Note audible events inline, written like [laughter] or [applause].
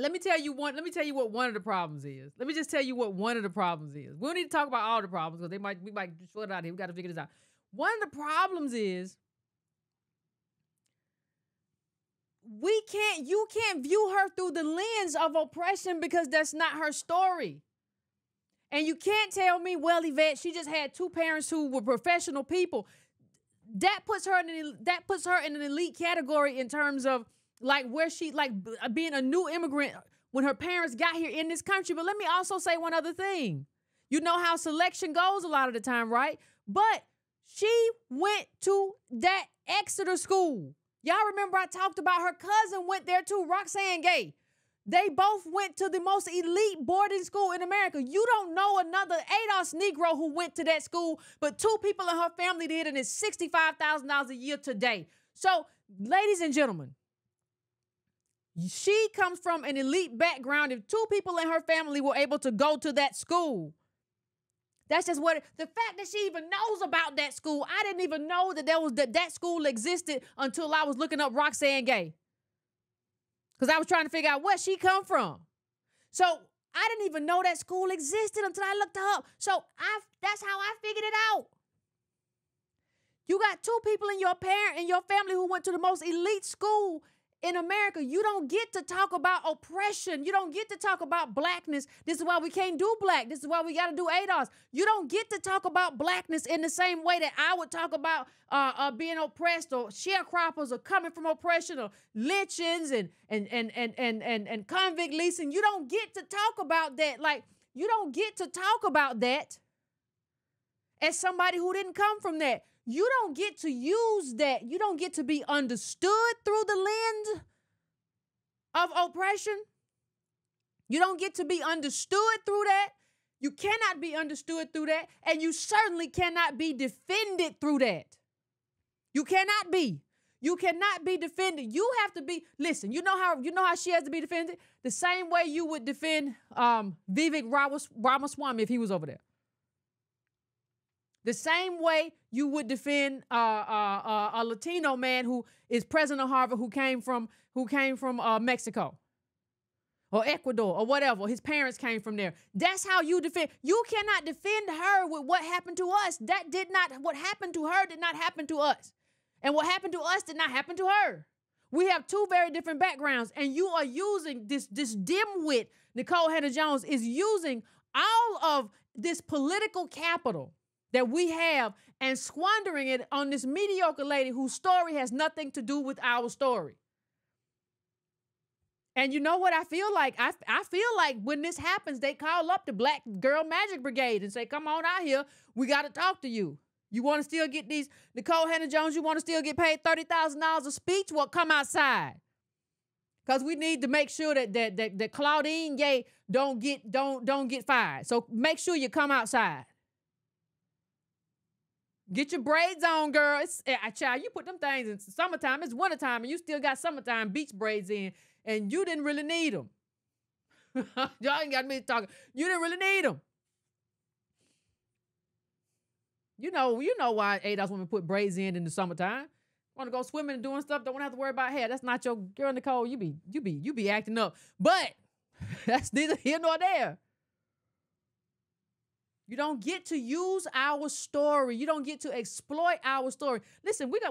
let me tell you one. Let me tell you what one of the problems is. Let me just tell you what one of the problems is. We don't need to talk about all the problems because they might we might short it out here. We got to figure this out. One of the problems is we can't. You can't view her through the lens of oppression because that's not her story. And you can't tell me, well, Yvette, she just had two parents who were professional people. That puts her in an, that puts her in an elite category in terms of like where she like uh, being a new immigrant when her parents got here in this country. But let me also say one other thing. You know how selection goes a lot of the time, right? But she went to that Exeter school. Y'all remember I talked about her cousin went there too, Roxane Gay. They both went to the most elite boarding school in America. You don't know another ADOS Negro who went to that school, but two people in her family did, and it's $65,000 a year today. So, ladies and gentlemen, she comes from an elite background. If two people in her family were able to go to that school, that's just what the fact that she even knows about that school. I didn't even know that there was that that school existed until I was looking up Roxane Gay. Cuz I was trying to figure out where she come from. So, I didn't even know that school existed until I looked up. So, I that's how I figured it out. You got two people in your parent in your family who went to the most elite school in America, you don't get to talk about oppression. You don't get to talk about blackness. This is why we can't do black. This is why we got to do ADOS. You don't get to talk about blackness in the same way that I would talk about uh, uh, being oppressed or sharecroppers or coming from oppression or lynchings and and and and and and, and convict leasing. You don't get to talk about that. Like you don't get to talk about that as somebody who didn't come from that you don't get to use that. You don't get to be understood through the lens of oppression. You don't get to be understood through that. You cannot be understood through that. And you certainly cannot be defended through that. You cannot be. You cannot be defended. You have to be, listen, you know how you know how she has to be defended? The same way you would defend um Vivek Ramaswamy if he was over there. The same way you would defend uh, uh, uh, a Latino man who is president of Harvard who came from who came from uh, Mexico or Ecuador or whatever. His parents came from there. That's how you defend. You cannot defend her with what happened to us. That did not. What happened to her did not happen to us, and what happened to us did not happen to her. We have two very different backgrounds, and you are using this this dimwit. Nikole Hannah-Jones is using all of this political capital that we have and squandering it on this mediocre lady whose story has nothing to do with our story. And you know what I feel like? I, I feel like when this happens, they call up the Black Girl Magic Brigade and say, come on out here. We got to talk to you. You want to still get these, Nikole Hannah-Jones, you want to still get paid $30,000 a speech? Well, come outside. Because we need to make sure that, that, that, that Claudine Gay don't get, don't, don't get fired. So make sure you come outside. Get your braids on, girl. It's, I eh, child, you put them things in summertime. It's wintertime, and you still got summertime beach braids in, and you didn't really need them. [laughs] Y'all ain't got me talking. You didn't really need them. You know, you know why ADOS women put braids in in the summertime. Want to go swimming and doing stuff? Don't want to have to worry about hair. That's not your girl, Nikole. You be, you be, you be acting up. But [laughs] that's neither here nor there. You don't get to use our story. You don't get to exploit our story. Listen, we got